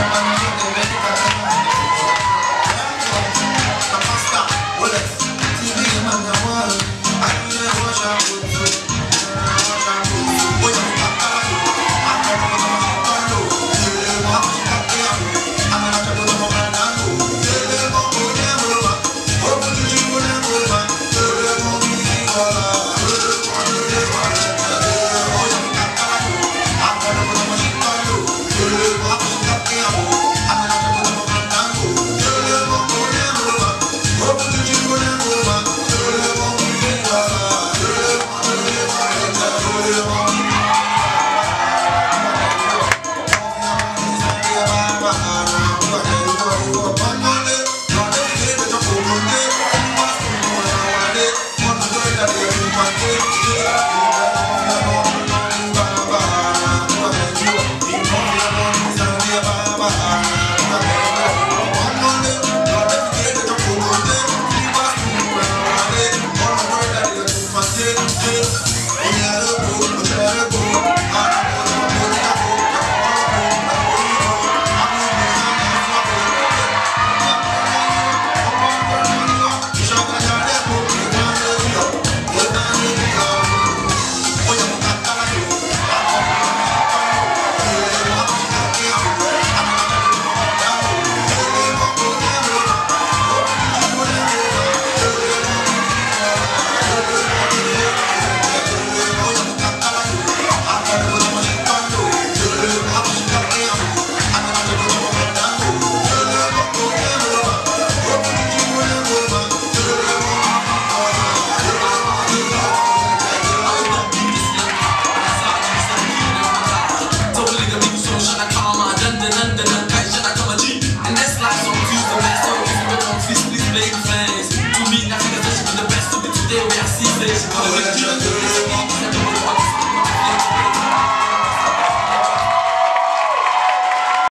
Come on, stop. Well, let's big. To me, nothing is the best of me today. We are seasons.